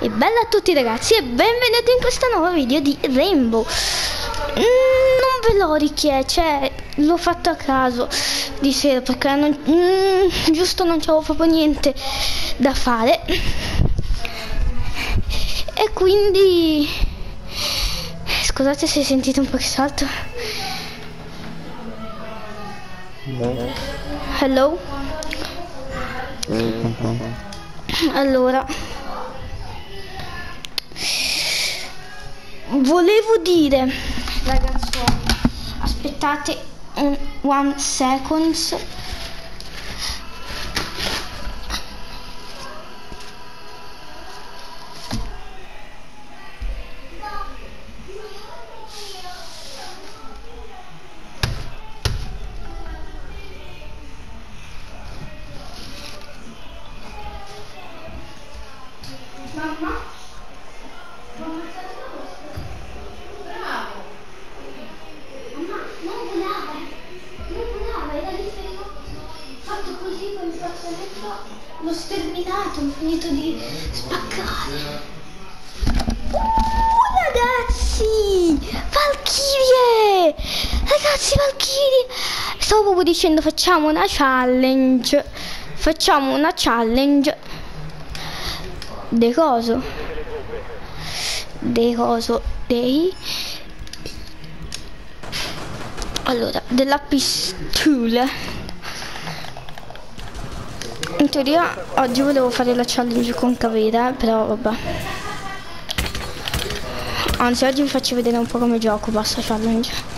E bella a tutti ragazzi e benvenuti in questo nuovo video di Rainbow. Mm, Non ve l'ho richiesto, cioè l'ho fatto a caso di sera perché non, mm, giusto non c'avevo proprio niente da fare. E quindi Scusate se sentite un po' che salto. Hello? Allora volevo dire ragazzi aspettate un one seconds dicendo facciamo una challenge. Facciamo una challenge. De coso? De coso? Dei... Allora, della pistola in teoria oggi volevo fare la challenge con Cavera, però vabbè. Anzi, oggi vi faccio vedere un po' come gioco, basta challenge.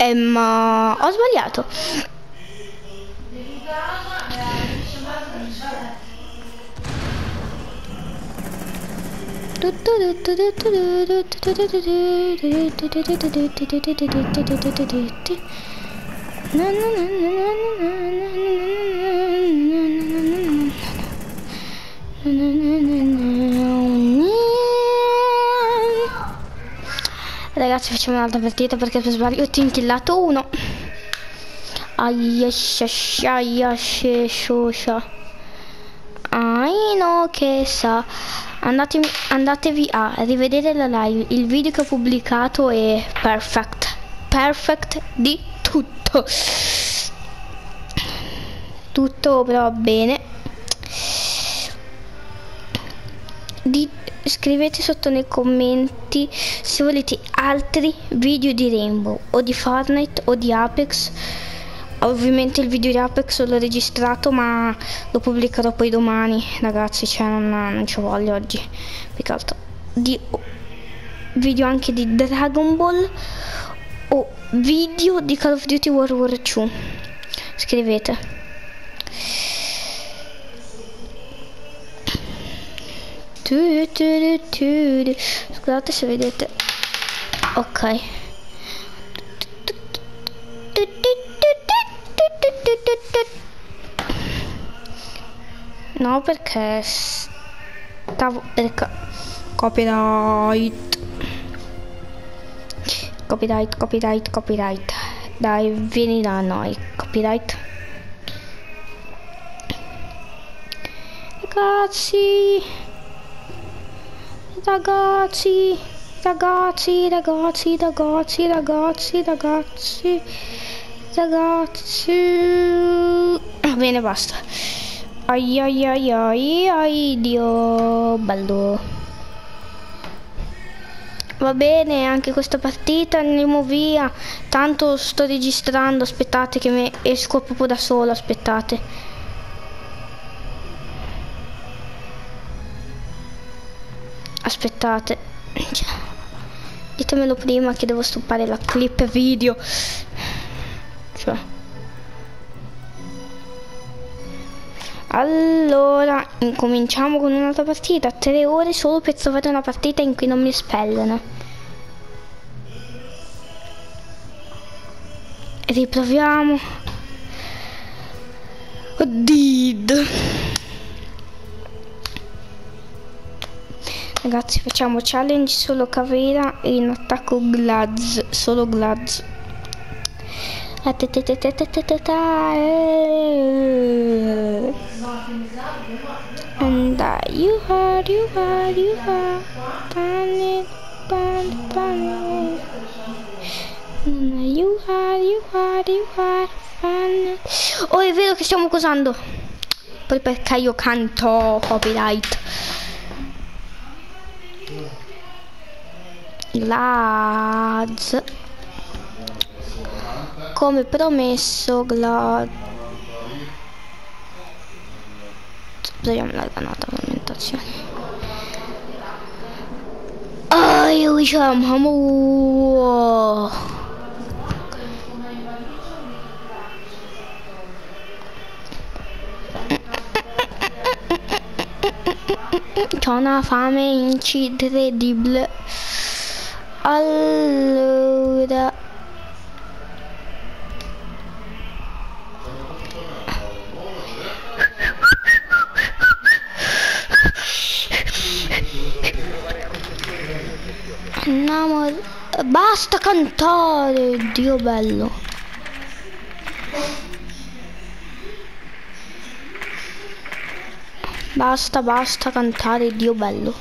Eh, ma ho sbagliato. Ragazzi facciamo un'altra partita perché per sbaglio ho tintillato uno. Ai no che sa. Andatevi, andatevi a rivedere la live. Il video che ho pubblicato è perfect. Perfect di tutto. Tutto però bene. di, scrivete sotto nei commenti se volete altri video di Rainbow o di Fortnite o di Apex. Ovviamente il video di Apex l'ho registrato ma lo pubblicherò poi domani. Ragazzi cioè non, non ci voglio oggi. Più che altro di video anche di Dragon Ball o video di Call of Duty World War 2 scrivete Scusate se vedete. Ok. No, perché stavo perché copyright. Copyright, copyright, copyright. Dai, vieni da noi, copyright. Ragazzi ragazzi ragazzi ragazzi ragazzi ragazzi ragazzi ragazzi. Va bene basta. Ai ai ai ai ai dio bello. Va bene anche questa partita andiamo via. Tanto sto registrando aspettate che mi esco proprio da solo aspettate aspettate ditemelo prima che devo stoppare la clip video cioè allora incominciamo con un'altra partita. Tre ore solo per trovare una partita in cui non mi spellano. Riproviamo. Did. Ragazzi, facciamo challenge solo Cavera e in attacco Glaz. Solo Glaz. And uh, you are, you are, you are, panic, panic, panic. And you are, you are, you are, panic. Oh, è vero che stiamo cosando. Poi perché io canto copyright. Glaz come promesso Glad togliamo la granata alimentazione ah io diciamo C'ho una fame incredibile allora. Andiamo basta cantare dio bello basta basta cantare dio bello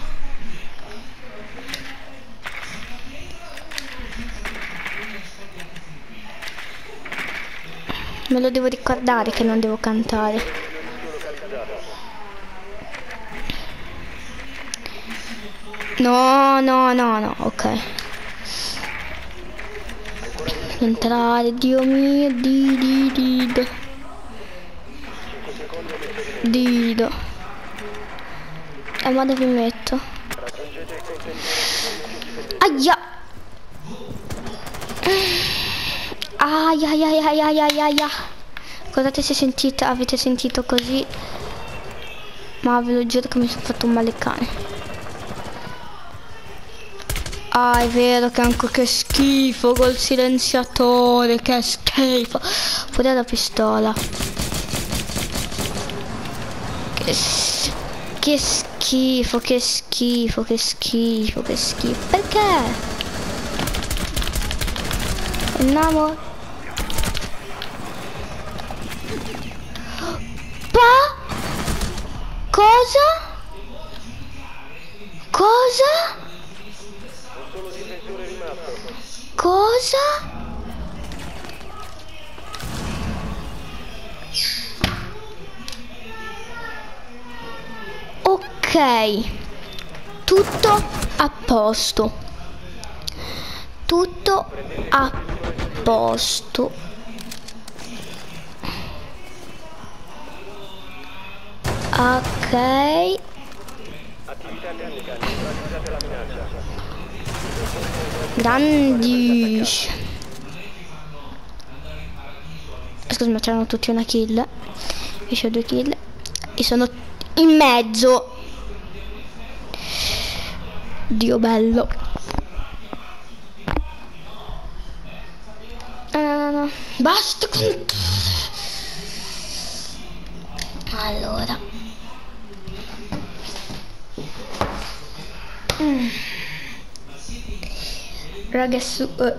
me lo devo ricordare che non devo cantare No, no, no, no, ok. Entrare, Dio mio, di, di, dido. Dido. E ma dove mi metto? Aia! Aia, aia, aia, aia, aia. Scusate se sentite, avete sentito così. Ma ve lo giuro che mi sono fatto un male cane. Ah, è vero che anche che schifo col silenziatore, che schifo. Pure la pistola. Che, che schifo, che schifo, che schifo, che schifo. Perché? Andiamo. Tutto a posto. Tutto a posto. Ok. Grandi. Scusa, ma c'erano tutti una kill. Io ho due kill. E sono in mezzo. Dio bello. Basta con... Allora. Mm. Ragazzi, uh,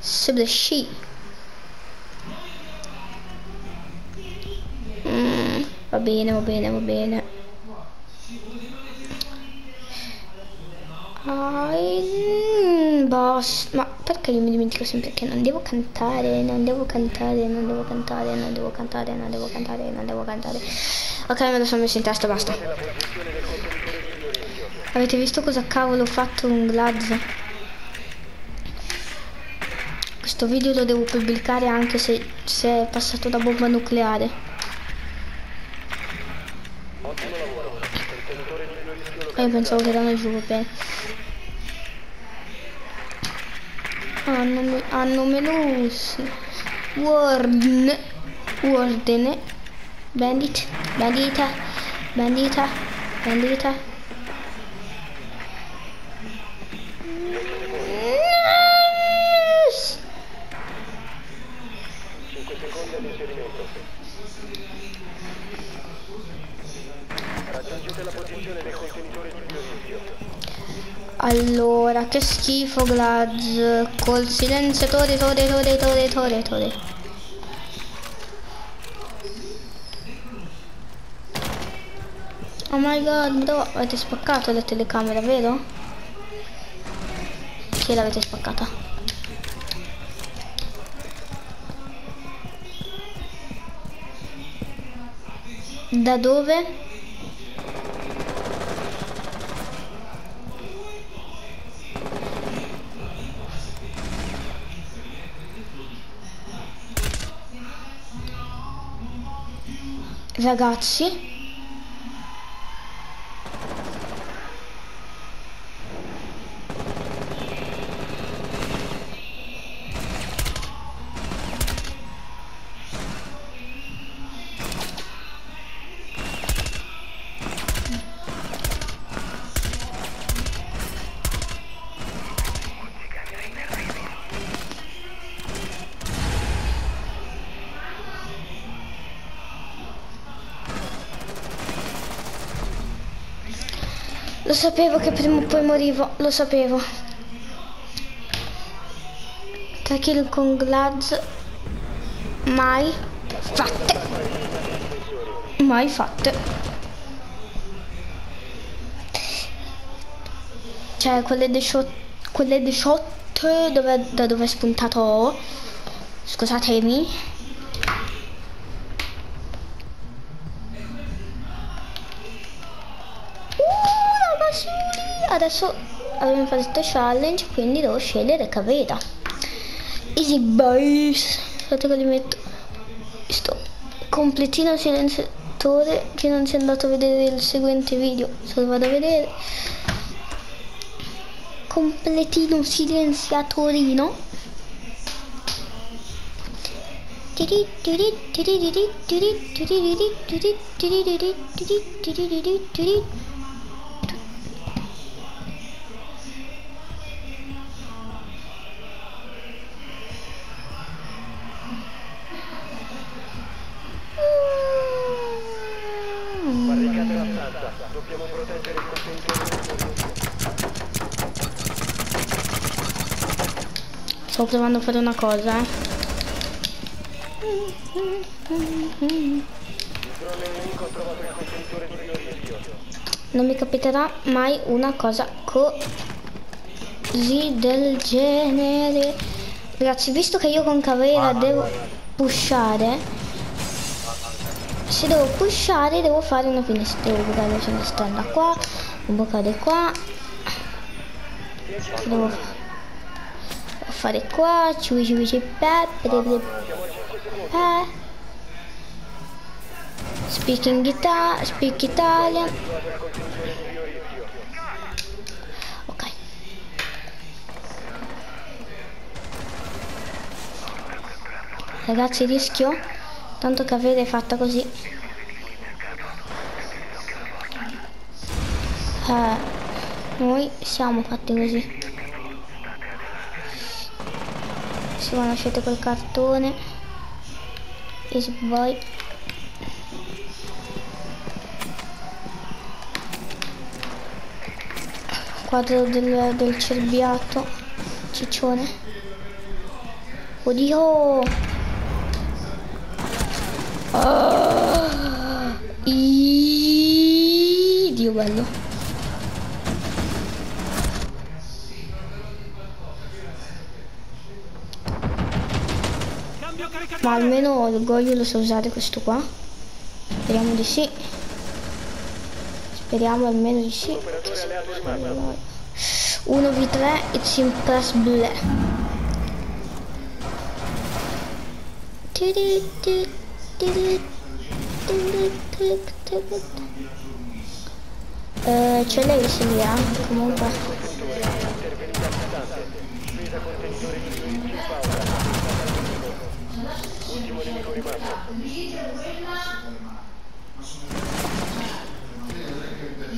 sub the sheep. Va bene, va bene, va bene. Ah, basta. Ma perché io mi dimentico sempre che non devo cantare, non devo cantare, non devo cantare, non devo cantare, non devo cantare, non devo cantare. Ok, me lo sono messo in testa, basta. Avete visto cosa cavolo ho fatto un Glaz? Questo video lo devo pubblicare anche se, se è passato da bomba nucleare. E io pensavo che erano giù, vabbè. Hanno, hanno melusi. Warden. Warden. Bandit. Bandita. Bandita. Bandita. Allora, che schifo Glaz. Col silenziatore, tore, tore, tore, tore, tore. Oh my god, dove avete spaccato la telecamera, vero? Sì, l'avete spaccata. Da dove? Ragazzi? Lo sapevo che prima o poi morivo, lo sapevo. Tre kill con Glaz mai fatte. Mai fatte. Cioè quelle di shot, quelle di shot dove, da dove è spuntato, scusatemi, adesso abbiamo fatto challenge, quindi devo scegliere Caveta. Easy boys. Aspetta che li metto. Sto completino silenziatore che non si è andato a vedere il seguente video. Se lo vado a vedere. Completino silenziatorino. Il contenitore di biorischio. Non mi capiterà mai una cosa così del genere. Ragazzi, visto che io con Cavera devo pushare, se devo pushare devo fare una finestra. Devo bucare la finestrella qua, devo bucare qua. Devo fare qua, ciui ciui pe, pe, pe, pe, pe. Speaking Ita speak Italian. Ok. Ragazzi rischio? Tanto che avere fatta così. Eh, noi siamo fatti così. Si conoscete quel cartone. Easy boy. Quadro del, del cerbiato. Ciccione. Oddio! I- Dio bello. Ma almeno l'orgoglio lo so usare questo qua. Speriamo di sì. Speriamo almeno di sì. Operatore alleato rimasto. 1v3 it's impossible. Eh, c'è lei sì, eh, comunque. Ultimo nemico rimasto.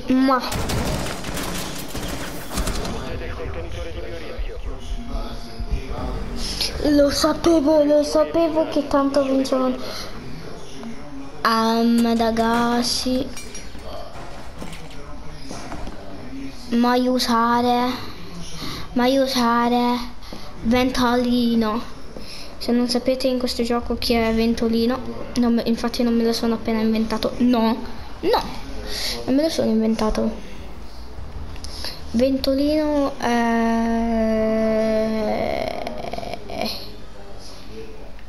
Ma Siete il contenitore di biorischio. lo sapevo, lo sapevo che tanto vincevano. A Madagassi. Mai usare. Mai usare. Ventolino. Se non sapete in questo gioco chi è Ventolino, non infatti non me lo sono appena inventato. No, no, non me lo sono inventato. Ventolino è...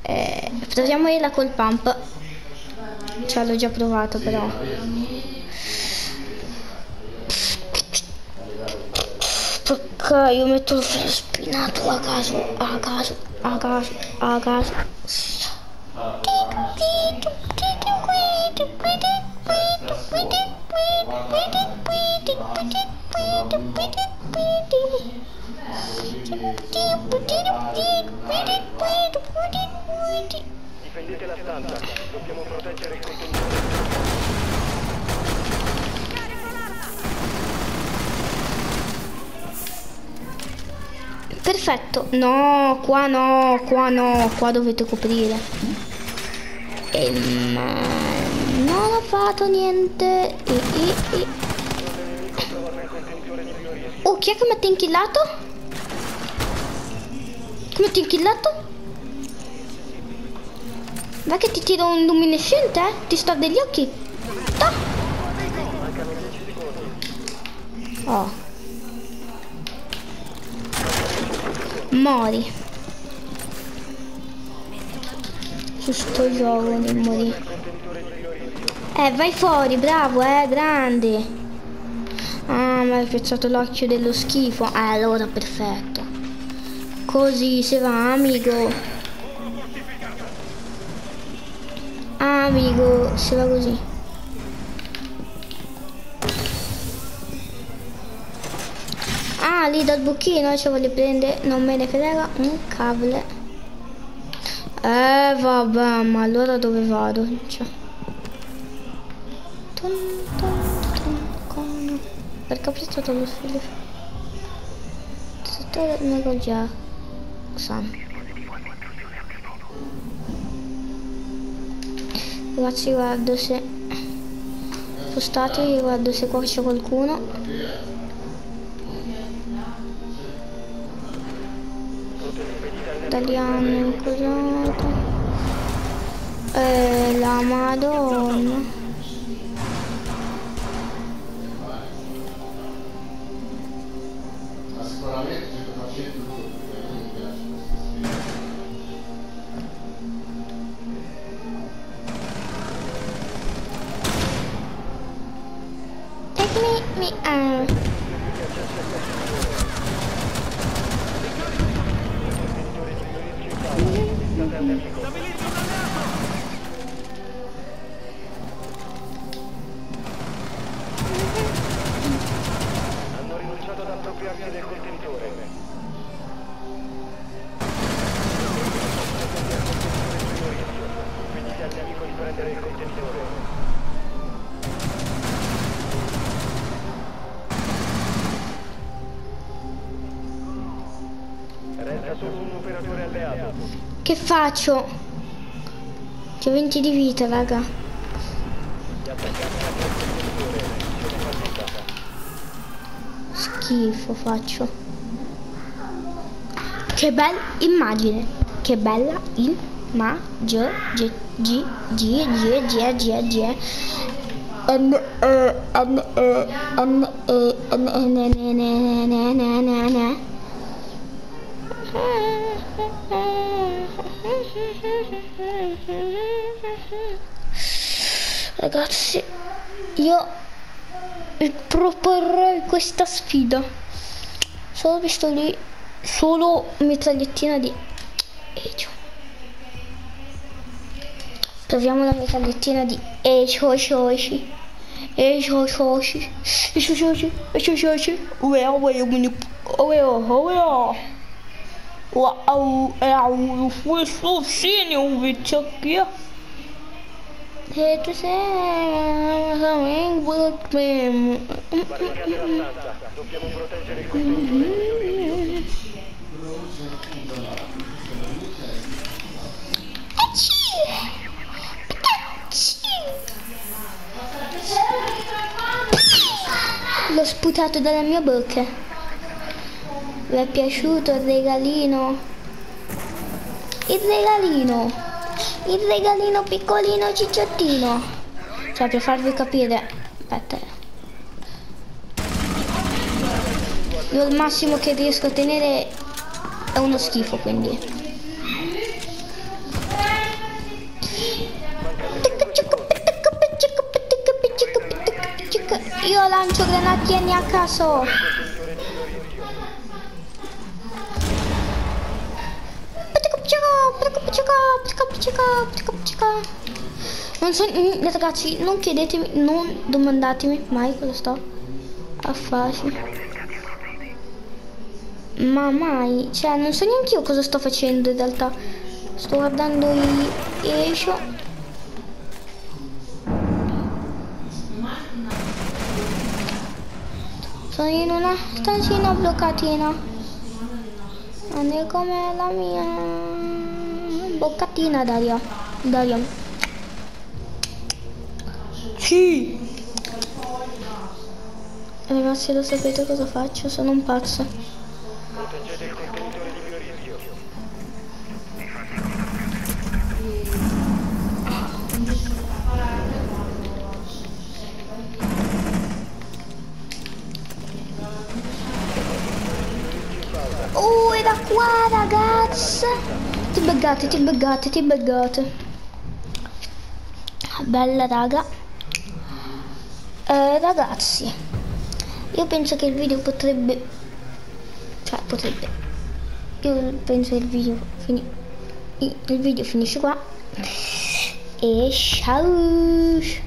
Eh, proviamola col pump. Cioè l'ho già provato però. Ok, io metto spinato a caso, a caso, a caso, a caso. Difendete la stanza. Dobbiamo proteggere il contenitore. Perfetto. No, qua no, qua no, qua dovete coprire. E ma non ho fatto niente. E, e, e. Oh, chi è che mi ha tinkillato? Chi mi ha tinkillato? Va che ti tiro un luminescente, eh? Ti sto degli occhi. Oh. Mori. Su sto gioco di morire. Eh, vai fuori, bravo, eh, grande. Ah, mi hai piazzato l'occhio dello schifo. Eh, allora, perfetto. Così si va, amico. Amico, si va così. Lì dal buchino ci voglio prendere, non me ne frega un cavolo. Eh, vabbè, ma allora dove vado? Cioè. Tun, con- Perché ho prestato lo sfilo? Settore Michael Jackson. Ragazzi, guardo se... Spostate, guardo se qua c'è qualcuno. italiano, cos'altro? Eh, la Madonna. Ma sicuramente facendo Che faccio? C'ho 20 di vita, raga. Schifo faccio. Che bella immagine. Che bella immagine. G, G, G, G, G, G, G. M, E, M, E, M, E, M, E, N, N, N, N, N, N, N. Ragazzi, io proporrei questa sfida. Solo visto lì, solo mitragliettina di Echo. Proviamo la mitragliettina di Echo, Echo, Echo. E shoshi. E shoshi. E shoshi. Well, well, oh, well, oh, well. Questo. E tu sei Barricate la stanza. Dobbiamo proteggere di migliori. L'ho sputato dalla mia bocca. Vi è piaciuto il regalino? Il regalino. Il regalino piccolino cicciottino. Cioè per farvi capire. Aspetta. Io il massimo che riesco a tenere è uno schifo quindi. Io lancio granatieni a caso. Non so, ragazzi, non chiedetemi, non domandatemi mai cosa sto a fare. Ma mai, cioè non so neanche io cosa sto facendo in realtà. Sto guardando i escio. Sono in una stanzina bloccatina. Non è come la mia boccatina Daria. Daria. Sì. Ragazzi lo sapete cosa faccio? Sono un pazzo. Proteggete il contenitore di mio rischio. Oh, è da qua, ragazzi. Ti buggate, ti buggate, ti buggate. Bella, raga. Eh, ragazzi, io penso che il video potrebbe... Cioè, potrebbe. Io penso che il video, fini... il video finisce qua. E ciao!